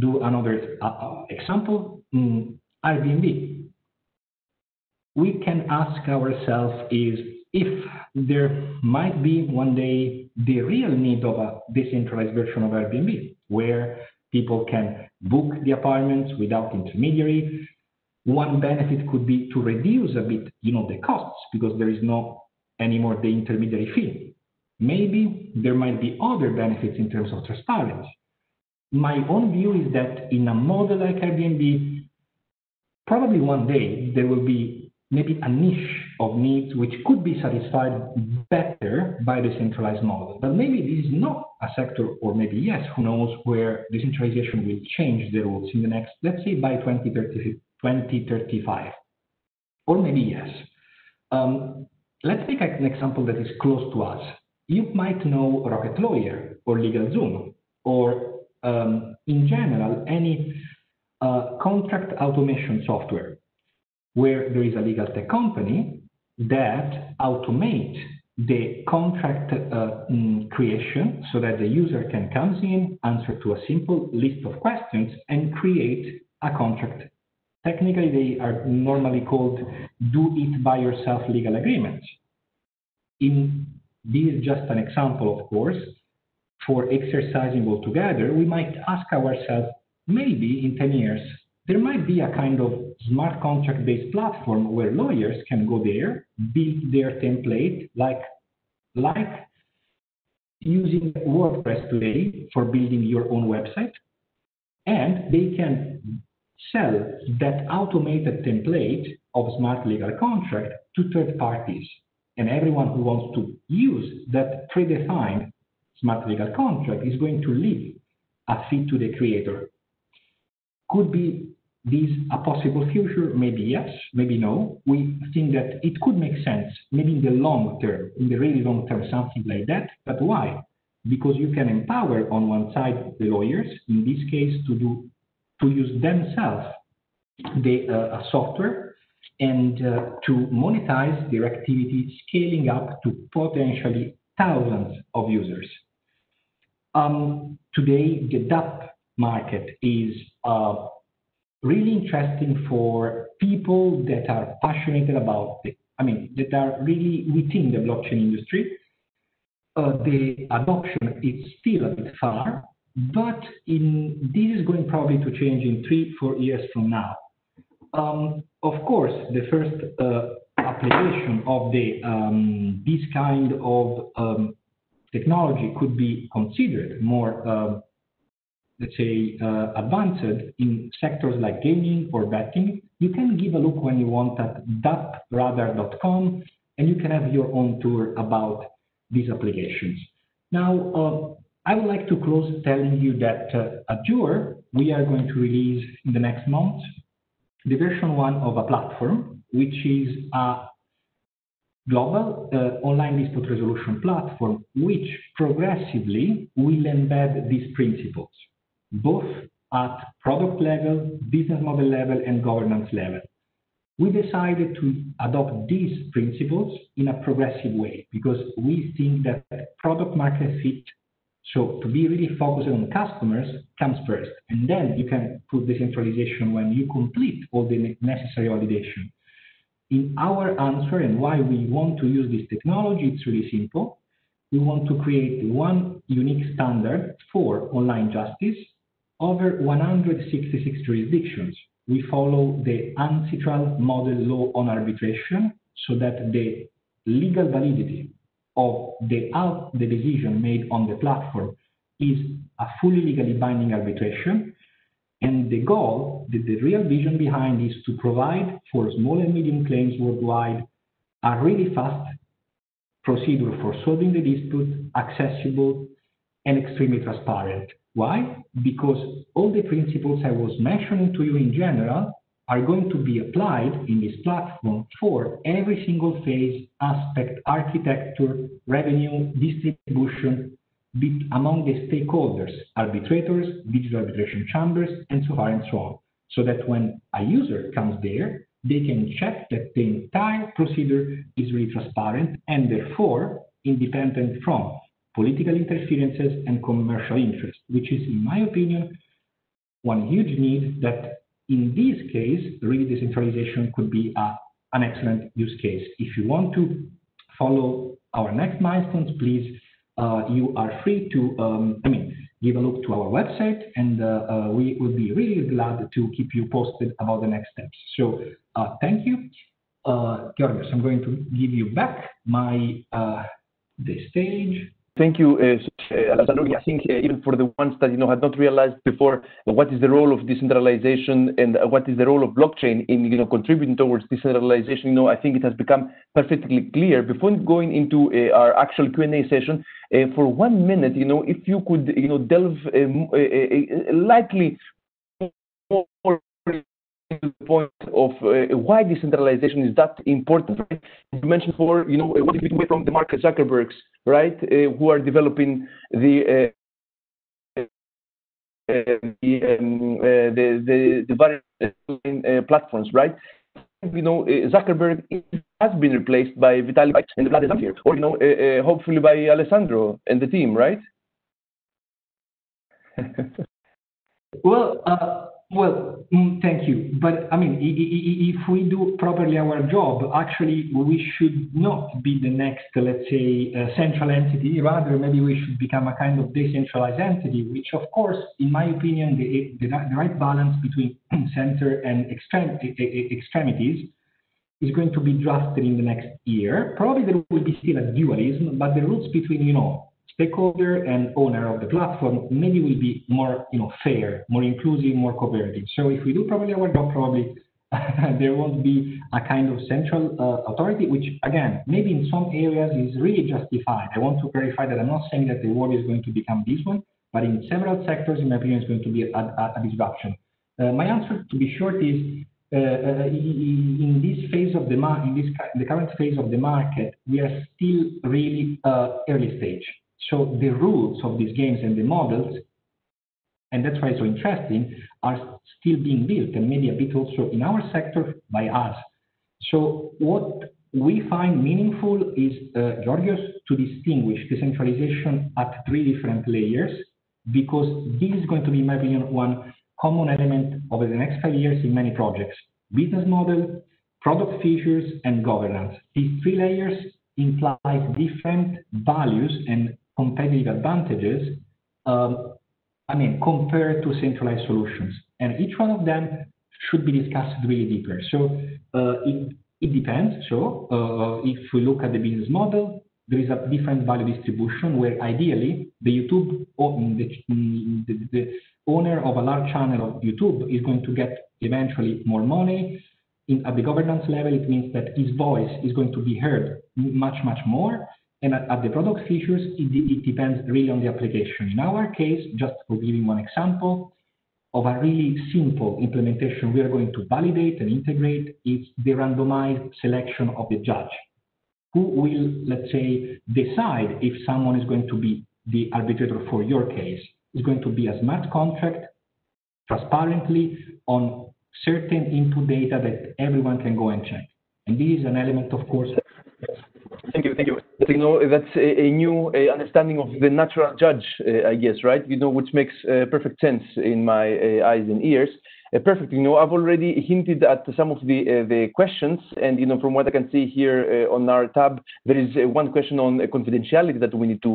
do another uh, uh example. Mm, Airbnb. We can ask ourselves is if there might be one day the real need of a decentralized version of Airbnb, where people can book the apartments without intermediary, one benefit could be to reduce a bit, you know, the costs because there is no anymore the intermediary fee. Maybe there might be other benefits in terms of transparency. My own view is that in a model like Airbnb, probably one day there will be maybe a niche of needs which could be satisfied better by the centralized model. But maybe this is not a sector, or maybe yes, who knows, where decentralization will change the rules in the next, let's say by 2030, 2035. Or maybe yes. Um, let's take an example that is close to us. You might know Rocket Lawyer or LegalZoom, or um, in general, any contract automation software where there is a legal tech company that automate the contract uh, mm, creation so that the user can come in, answer to a simple list of questions, and create a contract Technically, they are normally called do it by yourself legal agreements. In this is just an example, of course. For exercising altogether, we might ask ourselves, maybe in 10 years, there might be a kind of smart contract-based platform where lawyers can go there, build their template, like, like using WordPress today for building your own website, and they can sell that automated template of smart legal contract to third parties. And everyone who wants to use that predefined smart legal contract is going to leave a fee to the creator. Could be this a possible future? Maybe yes, maybe no. We think that it could make sense, maybe in the long term, in the really long term, something like that. But why? Because you can empower on one side the lawyers, in this case, to do to use themselves the uh, software and uh, to monetize their activity, scaling up to potentially thousands of users. Um, today, the DApp market is really interesting for people that are passionate about it. I mean, that are really within the blockchain industry. Uh, the adoption is still a bit far, but in, this is going probably to change in three, four years from now. Um, of course, the first uh, application of the um, this kind of um, technology could be considered more, uh, let's say, uh, advanced in sectors like gaming or betting. You can give a look when you want at dappradar.com and you can have your own tour about these applications. Now, uh, I would like to close telling you that uh, at Jur, we are going to release in the next month the version one of a platform, which is a global uh, online dispute resolution platform, which progressively will embed these principles, both at product level, business model level, and governance level. We decided to adopt these principles in a progressive way because we think that product market fit, so to be really focused on customers, comes first. And then you can put decentralization when you complete all the necessary validation. In our answer and why we want to use this technology, it's really simple. We want to create one unique standard for online justice over 166 jurisdictions. We follow the UNCITRAL model law on arbitration so that the legal validity of the, out, the decision made on the platform is a fully legally binding arbitration. And the goal, the, the real vision behind is to provide for small and medium claims worldwide a really fast procedure for solving the dispute, accessible and extremely transparent. Why? Because all the principles I was mentioning to you in general are going to be applied in this platform for every single phase, aspect, architecture, revenue, distribution, among the stakeholders, arbitrators, digital arbitration chambers, and so on and so on. So that when a user comes there, they can check that the entire procedure is really transparent and therefore independent from political interferences and commercial interests, which is, in my opinion, one huge need that in this case, really decentralization could be a, an excellent use case. If you want to follow our next milestones, please, uh, you are free to, um, I mean, give a look to our website and uh, uh, we would be really glad to keep you posted about the next steps. So uh, thank you. Uh, Georgios, I'm going to give you back my, uh, the stage. Thank you, uh, Alessandro. I think uh, even for the ones that you know had not realized before, uh, what is the role of decentralization and uh, what is the role of blockchain in you know contributing towards decentralization, you know, I think it has become perfectly clear. Before going into uh, our actual Q&A session, uh, for one minute, you know, if you could, you know, delve lightly more the point of uh, why decentralization is that important. Right? You mentioned for you know what if we from the Mark Zuckerbergs, right, uh, who are developing the uh, uh the, um, uh, the, the various uh, platforms, right? You know, Zuckerberg has been replaced by Vitalik and Vlad Zamfir, or you know, hopefully by Alessandro and the team, right? well. Well, mm, thank you. But I mean, if we do properly our job, actually, we should not be the next, let's say, uh, central entity. Rather, maybe we should become a kind of decentralized entity, which, of course, in my opinion, the, right balance between center and extremities is going to be drafted in the next year. Probably there will be still a dualism, but the roots between, you know, stakeholder and owner of the platform maybe will be more you know fair, more inclusive, more cooperative. So if we do properly our job, probably there won't be a kind of central uh, authority, which again maybe in some areas is really justified. I want to clarify that I'm not saying that the world is going to become this one, but in several sectors, in my opinion, is going to be a, a, a disruption. Uh, my answer, to be short, is uh, uh in this phase of the market, in this in the current phase of the market, we are still really uh, early stage. So the rules of these games and the models, and that's why it's so interesting, are still being built and maybe a bit also in our sector by us. So what we find meaningful is, uh, Georgios, to distinguish decentralization at three different layers, because this is going to be, in my opinion, one common element over the next five years in many projects. Business model, product features, and governance. These three layers imply different values and competitive advantages, um, I mean, compared to centralized solutions. And each one of them should be discussed really deeper. So uh, it, it depends. So uh, if we look at the business model, there is a different value distribution where ideally the YouTube the, the, the owner of a large channel of YouTube is going to get eventually more money. In, at the governance level, it means that his voice is going to be heard much, much more. And at, the product features, it, it depends really on the application. In our case, just for giving one example, of a really simple implementation we are going to validate and integrate is the randomized selection of the judge, who will, let's say, decide if someone is going to be the arbitrator for your case? Is going to be a smart contract transparently on certain input data that everyone can go and check. And this is an element, of course. Thank you, thank you. You know, that's a, new uh, understanding of the natural judge, uh, I guess, right? You know, which makes uh, perfect sense in my eyes and ears. perfect. You know, I've already hinted at some of the the questions, and you know, from what I can see here on our tab, there is one question on confidentiality that we need to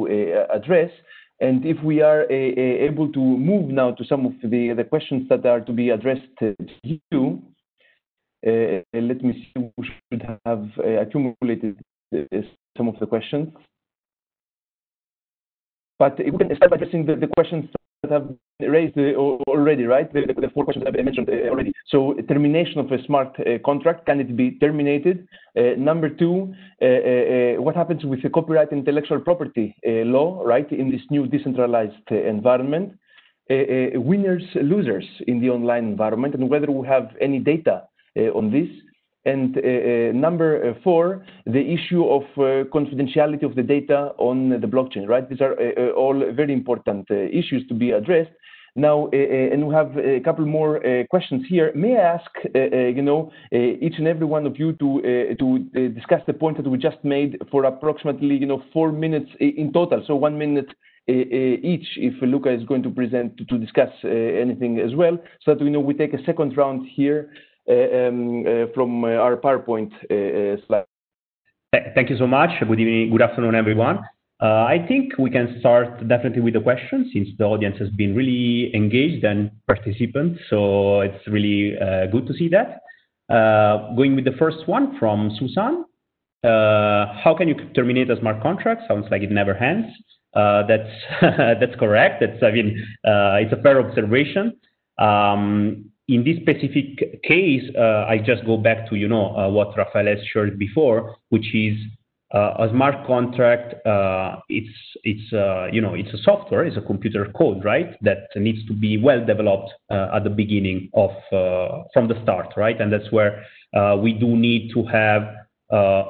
address. And if we are able to move now to some of the, the questions that are to be addressed to you, uh, let me see, we should have uh, accumulated uh, some of the questions. But we can start by addressing the, questions that have been raised uh, already, right? The, four questions that I mentioned uh, already. So termination of a smart uh, contract, can it be terminated? number two, what happens with the copyright intellectual property law, right, in this new decentralized environment? winners, losers in the online environment, and whether we have any data uh, on this. And uh, uh, number uh, four, the issue of uh, confidentiality of the data on the blockchain, right? These are uh, all very important issues to be addressed. Now, and we have a couple more questions here. May I ask, you know, each and every one of you to to discuss the point that we just made for approximately, you know, four minutes in total. So one minute each, if Luca is going to present to discuss anything as well, so that we know we take a second round here uh, uh, from uh, our PowerPoint slide. Thank you so much. Good evening, good afternoon, everyone. Uh, I think we can start definitely with the questions since the audience has been really engaged and participant. So it's really uh, good to see that. Uh, going with the first one from Susan. how can you terminate a smart contract? Sounds like it never ends. that's that's correct. That's I mean it's a fair observation. In this specific case, uh, I just go back to you know uh, what Raffaele has shared before, which is uh, a smart contract. It's it's you know it's a software, it's a computer code, right? That needs to be well developed at the beginning of from the start, right? And that's where we do need to have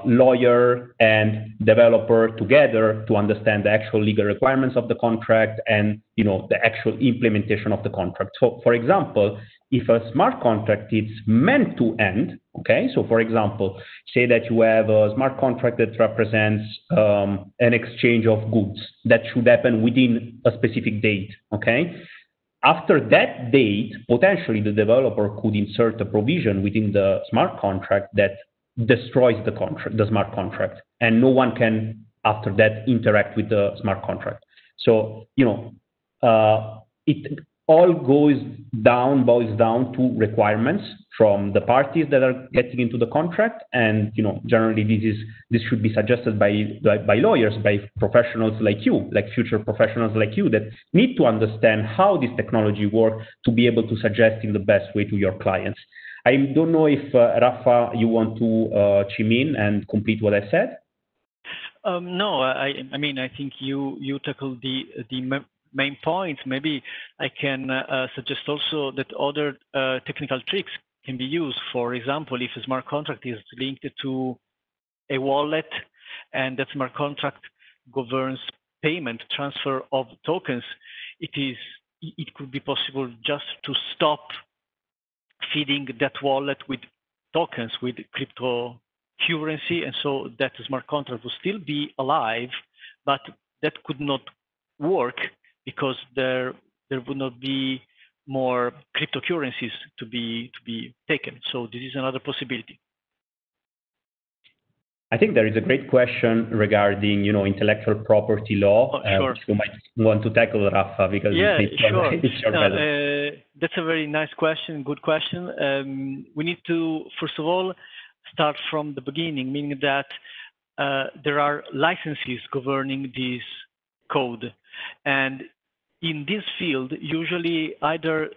lawyer and developer together to understand the actual legal requirements of the contract and you know the actual implementation of the contract. So, for example, if a smart contract is meant to end, okay, so for example, say that you have a smart contract that represents um, an exchange of goods that should happen within a specific date, okay? After that date, potentially the developer could insert a provision within the smart contract that destroys the contract, the smart contract, and no one can after that interact with the smart contract. So, you know, uh, it all goes down, boils down to requirements from the parties that are getting into the contract. And, you know, generally this is, this should be suggested by, by, lawyers, by professionals like you, like future professionals like you that need to understand how this technology works to be able to suggest in the best way to your clients. I don't know if, uh, Rafa, you want to uh, chime in and complete what I said? Um, no, I, I mean, I think you, you tackled the, the main points. Maybe I can uh, suggest also that other uh, technical tricks can be used. For example, if a smart contract is linked to a wallet and that smart contract governs payment transfer of tokens, it is it could be possible just to stop feeding that wallet with tokens with cryptocurrency, and so that smart contract will still be alive, but that could not work because there there would not be more cryptocurrencies to be to be taken. So this is another possibility. I think there is a great question regarding, you know, intellectual property law. Oh, sure. Uh, you might want to tackle, Rafa, because yeah, it's, sure. it's your no, uh, that's a very nice question, good question. Um, we need to, first of all, start from the beginning, meaning that uh, there are licenses governing this code. And in this field, usually either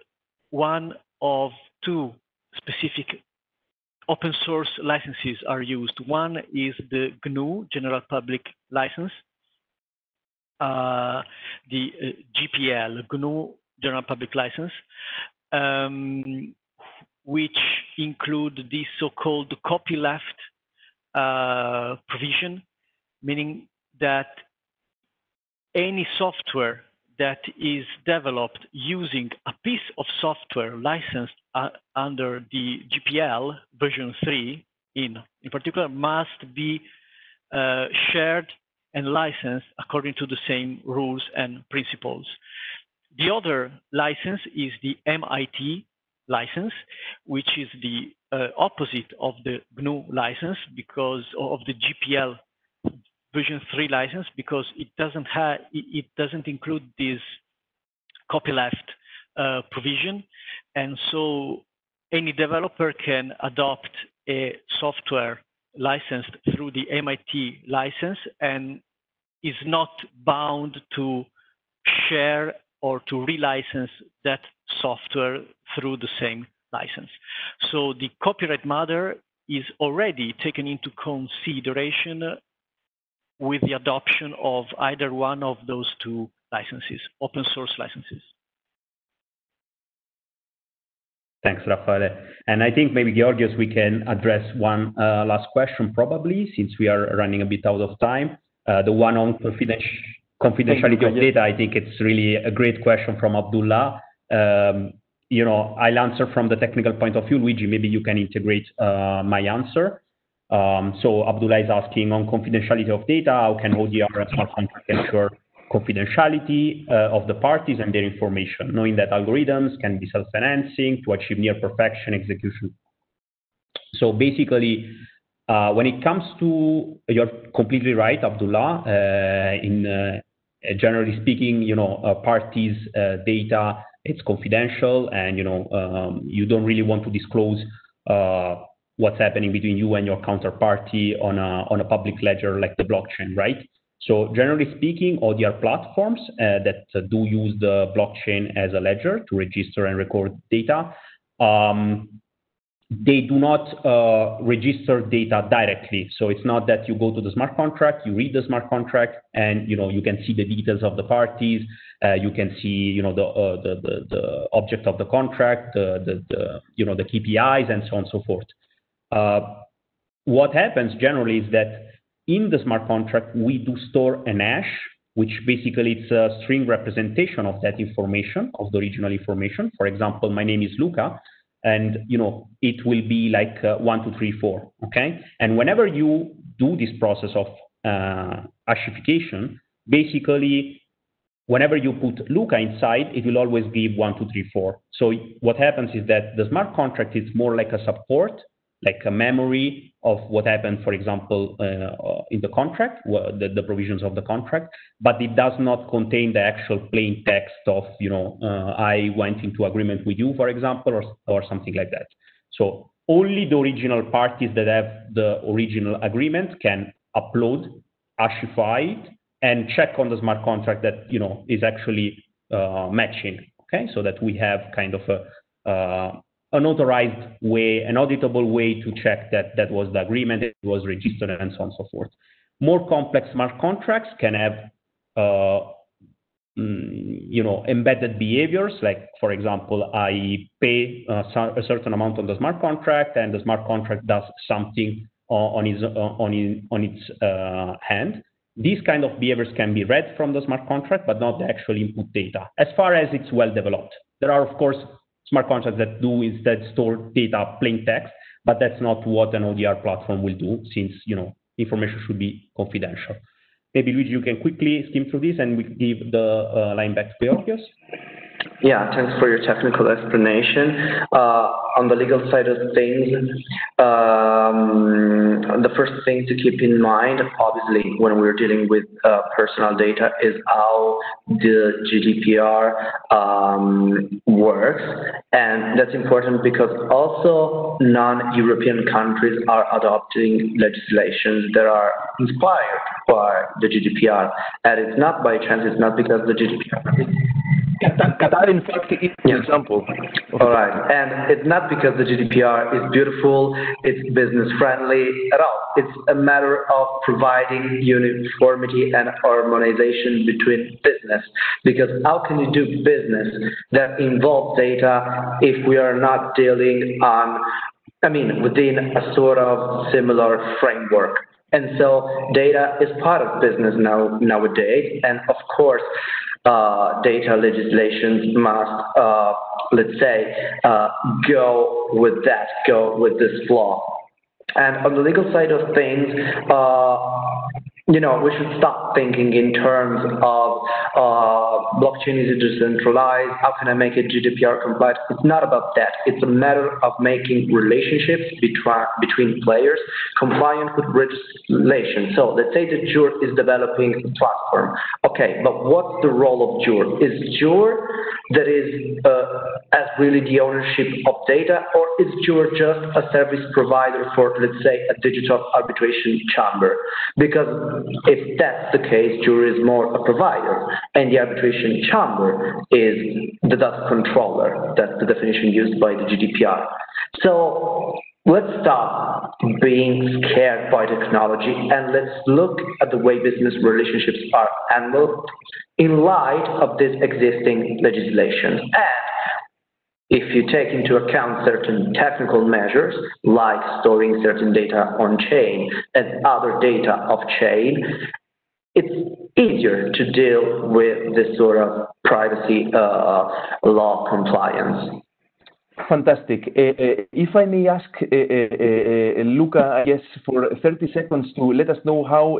one of two specific open source licenses are used. One is the GNU General Public License, uh, the uh, GPL GNU General Public License, um, which include the so-called copyleft uh, provision, meaning that any software that is developed using a piece of software licensed uh, under the GPL version 3 in, in particular must be uh, shared and licensed according to the same rules and principles. The other license is the MIT license, which is the uh, opposite of the GNU license because of the GPL version 3 license because it doesn't have it doesn't include this copyleft uh, provision and so any developer can adopt a software licensed through the MIT license and is not bound to share or to relicense that software through the same license. So the copyright matter is already taken into consideration with the adoption of either one of those two licenses, open source licenses. Thanks, Raffaele. And I think maybe, Georgios, we can address one uh, last question probably, since we are running a bit out of time. Uh, the one on confidentiality of data, I think it's really a great question from Abdullah. Um, you know, I'll answer from the technical point of view. Luigi, maybe you can integrate uh, my answer. Um, so Abdullah is asking on confidentiality of data, how can ODR and smart contract ensure confidentiality uh, of the parties and their information, knowing that algorithms can be self-enhancing to achieve near perfection execution. So basically, uh, when it comes to, you're completely right, Abdullah, uh, in uh, generally speaking, you know, uh, parties' uh, data, it's confidential and, you know, um, you don't really want to disclose what's happening between you and your counterparty on a, on a public ledger like the blockchain, right? So generally speaking, ODR platforms uh, that do use the blockchain as a ledger to register and record data, um, they do not uh, register data directly. So it's not that you go to the smart contract, you read the smart contract, and you know you can see the details of the parties. Uh, you can see you know the, uh, the, the the object of the contract, the, the, the you know the KPIs, and so on and so forth. Uh, what happens generally is that in the smart contract, we do store an hash, which basically it's a string representation of that information, of the original information. For example, my name is Luca, and you know it will be like uh, one, two, three, four. Okay, and whenever you do this process of uh, hashification, basically whenever you put Luca inside, it will always give one, two, three, four. So what happens is that the smart contract is more like a support like a memory of what happened, for example, uh, in the contract, the, the, provisions of the contract, but it does not contain the actual plain text of, you know, uh, I went into agreement with you, for example, or, or something like that. So only the original parties that have the original agreement can upload, hashify it, and check on the smart contract that, you know, is actually uh, matching. Okay, so that we have kind of a, uh, an authorized way, an auditable way to check that that was the agreement, it was registered, and so on and so forth. More complex smart contracts can have, uh, mm, you know, embedded behaviors. Like, for example, I pay uh, a certain amount on the smart contract, and the smart contract does something on its on its, on its uh, hand. These kind of behaviors can be read from the smart contract, but not the actual input data. As far as it's well developed, there are of course smart contracts that do instead store data plain text, but that's not what an ODR platform will do since, you know, information should be confidential. Maybe Luigi, you can quickly skim through this and we give the uh, line back to Georgios. Yeah, thanks for your technical explanation. Uh, on the legal side of things, um, the first thing to keep in mind, obviously, when we're dealing with uh, personal data, is how the GDPR um, works. And that's important because also non-European countries are adopting legislations that are inspired by the GDPR. And it's not by chance, it's not because the GDPR Qatar, in fact, is an yeah. example. All right. And it's not because the GDPR is beautiful, it's business friendly at all. It's a matter of providing uniformity and harmonization between business. Because how can you do business that involves data if we are not dealing on I mean, within a sort of similar framework. And so data is part of business now nowadays. And of course, uh, data legislations must, uh, let's say, uh, go with that, go with this flaw. And on the legal side of things, uh, you know, we should stop thinking in terms of uh, blockchain is decentralized. How can I make it GDPR compliant? It's not about that. It's a matter of making relationships between between players compliant with legislation. So let's say that Jur is developing a platform. Okay, but what's the role of Jur? Is Jur that is uh, as really the ownership of data, or is Jur just a service provider for, let's say, a digital arbitration chamber? Because if that's the case, Jur is more a provider, and the arbitration chamber is the data controller. That's the definition used by the GDPR. So let's stop being scared by technology and let's look at the way business relationships are handled in light of this existing legislation. And if you take into account certain technical measures, like storing certain data on chain and other data off chain, it's easier to deal with this sort of privacy uh, law compliance. Fantastic. Uh, uh, if I may ask uh, uh, uh, uh, Luca, I guess, for 30 seconds to let us know how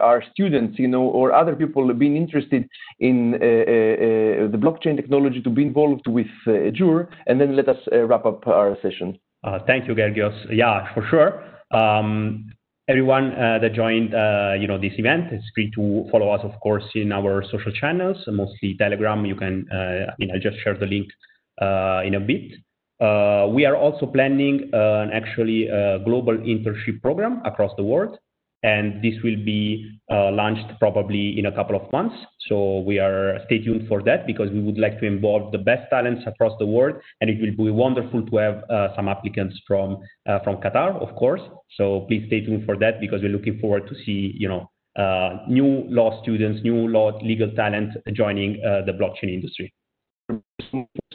our students, you know, or other people being interested in the blockchain technology to be involved with Jur, and then let us wrap up our session. Thank you, Georgios. Yeah, for sure. Um, everyone that joined, you know, this event is free to follow us, of course, in our social channels, mostly Telegram. You can, I mean, I just shared the link in a bit. Uh, we are also planning an actually a global internship program across the world, and this will be uh, launched probably in a couple of months. So we are stay tuned for that because we would like to involve the best talents across the world, and it will be wonderful to have uh, some applicants from uh, from Qatar, of course. So please stay tuned for that because we're looking forward to see you know uh, new law students, new law legal talent joining the blockchain industry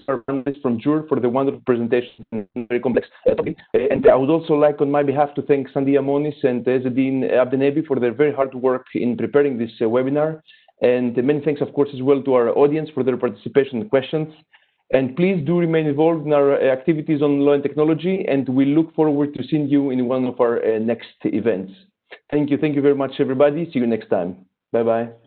from Jur for the wonderful presentation, very complex topic. And I would also like, on my behalf, to thank Sandia Moniz and Ezzedine Abdenebi for their very hard work in preparing this uh, webinar. And many thanks, of course, as well to our audience for their participation and questions. And please do remain involved in our uh, activities on law and technology, and we look forward to seeing you in one of our uh, next events. Thank you. Thank you very much, everybody. See you next time. Bye-bye.